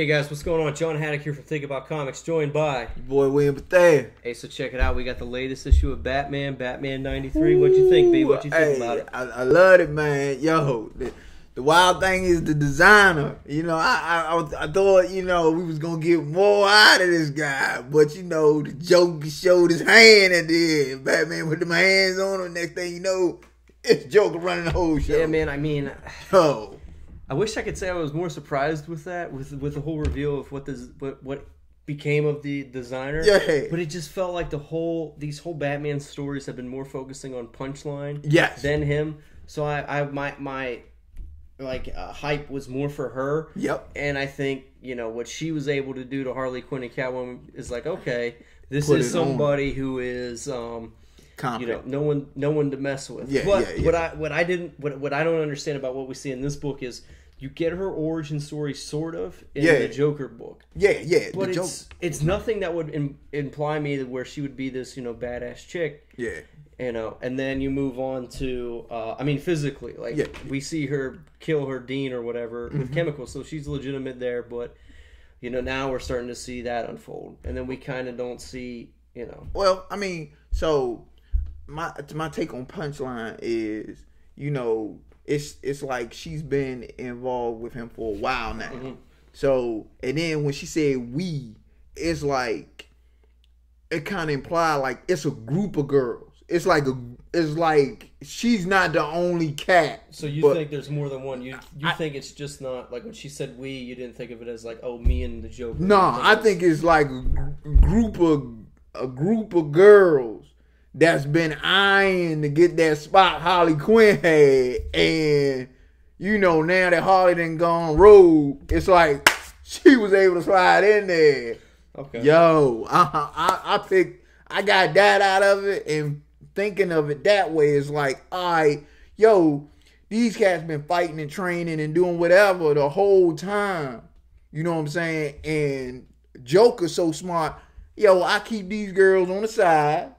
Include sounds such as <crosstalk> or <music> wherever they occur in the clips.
Hey guys, what's going on? John Haddock here from Think About Comics, joined by. Boy, William Bethea. Hey, so check it out. We got the latest issue of Batman, Batman '93. What you think, B? What you think Hey, about it? I, I love it, man. Yo, the, the wild thing is the designer. You know, I, I I thought you know we was gonna get more out of this guy, but you know the Joker showed his hand at the end. Batman put them hands on him. Next thing you know, it's Joker running the whole show. Yeah, man. I mean, Yo, I wish I could say I was more surprised with that, with with the whole reveal of what this what what became of the designer. Yeah. But it just felt like the whole these whole Batman stories have been more focusing on punchline yes, than him. So I, I my my like uh, hype was more for her. yep, And I think you know what she was able to do to Harley Quinn and Catwoman is like okay, this Put is it on. somebody who is um, you confident. know no one no one to mess with. Yeah, but yeah, yeah. what I what I didn't what what I don't understand about what we see in this book is you get her origin story sort of in Yeah. the Joker book, yeah, yeah, but Joker. it's it's nothing that would Im- imply me that where she would be this you know badass chick. Yeah, You know, and then you move on to, uh, I mean, physically, like Yeah. Mm-hmm. we see her kill her dean or whatever with chemicals, so she's legitimate there. But you know, now we're starting to see that unfold, and then we kind of don't see, you know, Well, I mean, so my my take on punchline is, you know, it's it's like she's been involved with him for a while now. Mm-hmm. So, and then when she said we, it's like it kind of implied like it's a group of girls. It's like a it's like she's not the only cat. So you think there's more than one? You you think it's just not like when she said we, you didn't think of it as like oh me and the Joker. No, I think it's like a group of a group of girls that's been eyeing to get that spot Harley Quinn had, and you know now that Harley done gone rogue, it's like she was able to slide in there. okay. Yo, uh-huh. I, I I picked, I got that out of it, and thinking of it that way is like, all right, yo, these cats been fighting and training and doing whatever the whole time. You know what I'm saying? And Joker's so smart. Yo, I keep these girls on the side,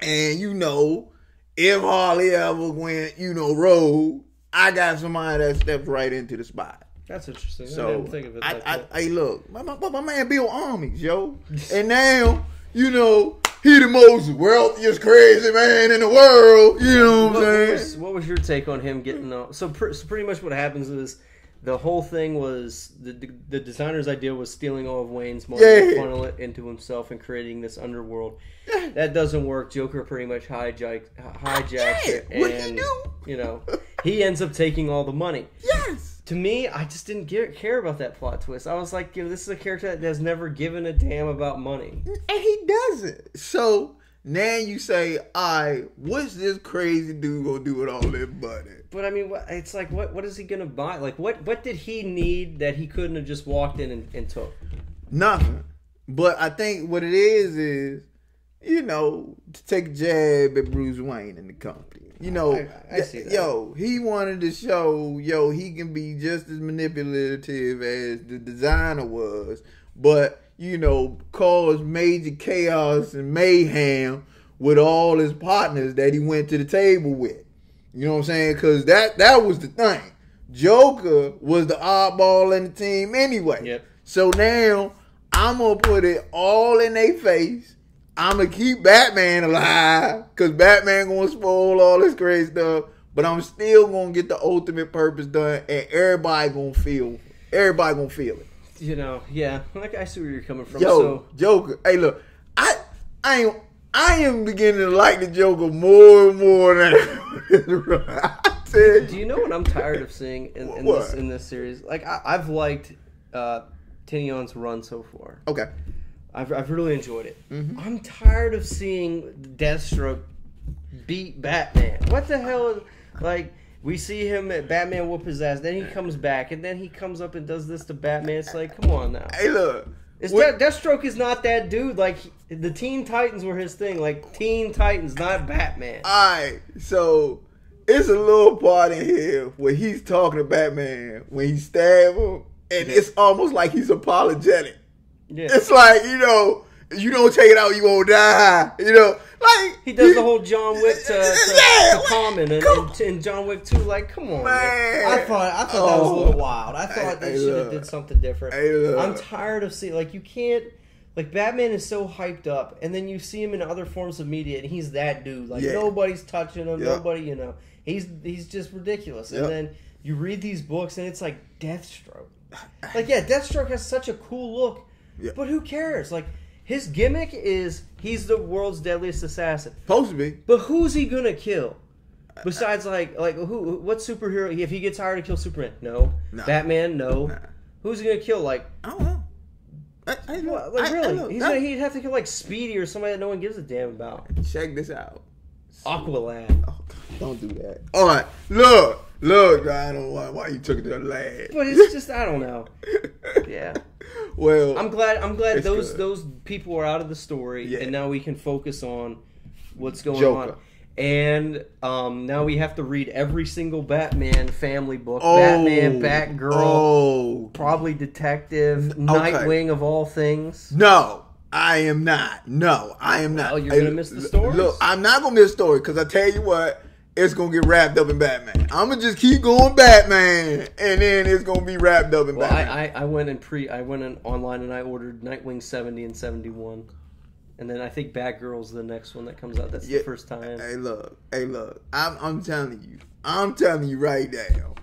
and you know, if Harley ever went, you know, road, I got somebody that stepped right into the spot. That's interesting. I So didn't think of it I, like I, that. hey, look, my, my, my man built armies, yo, <laughs> and now you know he the most wealthiest, crazy man in the world. You know what What I'm saying? was, what was your take on him getting uh, so, pr- so pretty much what happens is the whole thing was the the designer's idea was stealing all of Wayne's money, Yeah. funnel it into himself, and creating this underworld. That doesn't work. Joker pretty much hijacks hijacks Yeah, it, he and do? you know he ends up taking all the money. Yes. To me, I just didn't get, care about that plot twist. I was like, you know, this is a character that has never given a damn about money. And he doesn't. So now you say, all right, what's this crazy dude gonna do with all this money? But I mean, it's like, what what is he gonna buy? Like, what what did he need that he couldn't have just walked in and, and took? Nothing. But I think what it is is, you know, to take a jab at Bruce Wayne and the company. You know, I- I see that. yo, he wanted to show, yo, he can be just as manipulative as the designer was, but you know, cause major chaos and mayhem with all his partners that he went to the table with. You know what I'm saying? Because that that was the thing. Joker was the oddball in the team anyway. Yep. So now I'm gonna put it all in their face. I'm gonna keep Batman alive because Batman gonna spoil all this crazy stuff. But I'm still gonna get the ultimate purpose done, and everybody gonna feel. Everybody gonna feel it. You know, yeah, like I see where you're coming from. Yo, So Joker. Hey, look, I, I am, I am beginning to like the Joker more and more now. You. <laughs> do you know what I'm tired of seeing in, in this in this series? Like, I, I've liked uh, run so far. Okay. I've, I've really enjoyed it. Mm-hmm. I'm tired of seeing Deathstroke beat Batman. What the hell? Is, like we see him at Batman whoop his ass, then he comes back, and then he comes up and does this to Batman. It's like, come on now. Hey, look. What- Death, Deathstroke is not that dude. Like the Teen Titans were his thing. Like Teen Titans, not Batman. Alright, so it's a little part in here where he's talking to Batman when he stab him, and Yeah. it's almost like he's apologetic. Yeah. It's like, you know, you don't take it out, you gonna die. You know, like He does the whole John Wick to, to, Yeah, to Common and, and, and John Wick too. Like, come on, man. man. I thought I thought that was a Oh. little wild. I thought they Hey, should have look. did something different. Hey. I'm tired of seeing like you can't like Batman is so hyped up, and then you see him in other forms of media, and he's that dude. Like Yeah. nobody's touching him. Yeah. Nobody, you know, he's he's just ridiculous. Yeah. And then you read these books, and it's like Deathstroke. Like yeah, Deathstroke has such a cool look, Yeah. but who cares? Like his gimmick is he's the world's deadliest assassin. supposed to be. But who's he gonna kill? Besides, like, like who? What superhero? If he gets hired to kill Superman, no. Nah. Batman, no. Nah. Who's he gonna kill? Like, I don't know. I, I, what, like I- really? He's gonna, he'd have to kill like Speedy or somebody that no one gives a damn about. check this out. Aqualad. Oh, don't do that. All right, look, look. I don't know why you took it to the lad. But it's just I don't know. <laughs> Yeah, well, I'm glad. I'm glad those good. those people are out of the story, Yeah. and now we can focus on what's going Joker. on. And um, now we have to read every single Batman family book. oh, Batman, Batgirl. Oh, probably detective, okay. Nightwing of all things. no. I am not. No, I am not. Oh, you're gonna miss the story. Look, I'm not gonna miss the story because I tell you what, it's gonna get wrapped up in Batman. I'm gonna just keep going Batman, and then it's gonna be wrapped up in Well, Batman. I, I, I went and pre I went in online and I ordered Nightwing seventy and seventy one, and then I think Batgirl's the next one that comes out. That's Yeah. the first time. Hey, look, hey, look. I'm, I'm telling you, I'm telling you right now.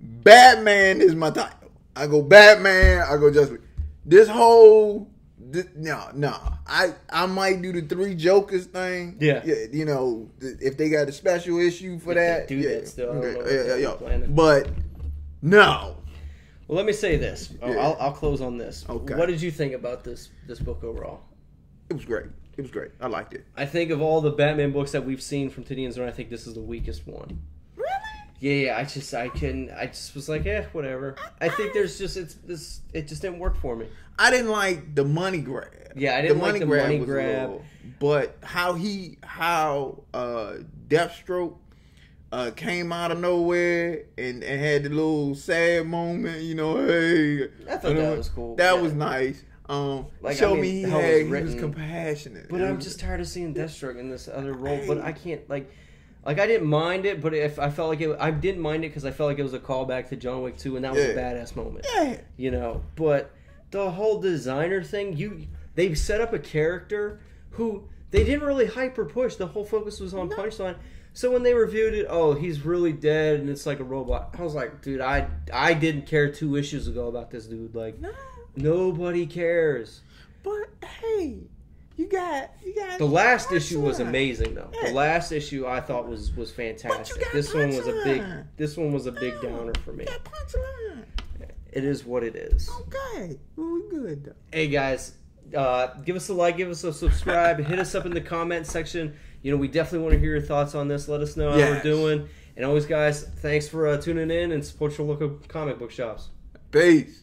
Batman is my title. I go Batman. I go Justice. League. This whole, this, no, no. I, I might do the three Jokers thing. Yeah. yeah. You know, th- if they got a special issue for If they that, do yeah. that still, Okay, yeah, yeah, yeah. But no, Well, let me say this. I'll, Yeah. I'll, I'll close on this. Okay. What did you think about this this book overall? it was great. It was great. I liked it. I think of all the Batman books that we've seen from Tynion Zone, I think this is the weakest one. Yeah, yeah. I just I couldn't. I just was like, eh, whatever. I think there's just it's this. It just didn't work for me. I didn't like the money grab. Yeah, I didn't like the money was a grab. little- but how he how uh Deathstroke uh came out of nowhere and, and had the little sad moment, you know, hey I thought that was cool. That Yeah. was nice. Um Like, show I mean, me he had was he was compassionate. But I'm just tired of seeing Deathstroke in this other role. But I can't like, like I didn't mind it, but if I felt like it, I didn't mind it because I felt like it was a callback to John Wick 2, and that was a Yeah. badass moment. Yeah. You know, but the whole designer thing, you they've set up a character who they didn't really hyper push. The whole focus was on punchline. So when they reviewed it, oh, he's really dead and it's like a robot. I was like, dude, I I didn't care two issues ago about this dude. Like No. nobody cares. But hey, you got you got The last issue was amazing though. Yeah. The last issue I thought was was fantastic. got This one was a big this one was a big No, downer for me. you got. It is what it is. Okay. Well, we good though. Hey guys, uh, give us a like, give us a subscribe, hit us up in the comment section. You know, we definitely want to hear your thoughts on this. Let us know how Yes. we're doing. And always, guys, thanks for uh, tuning in and support your local comic book shops. Peace.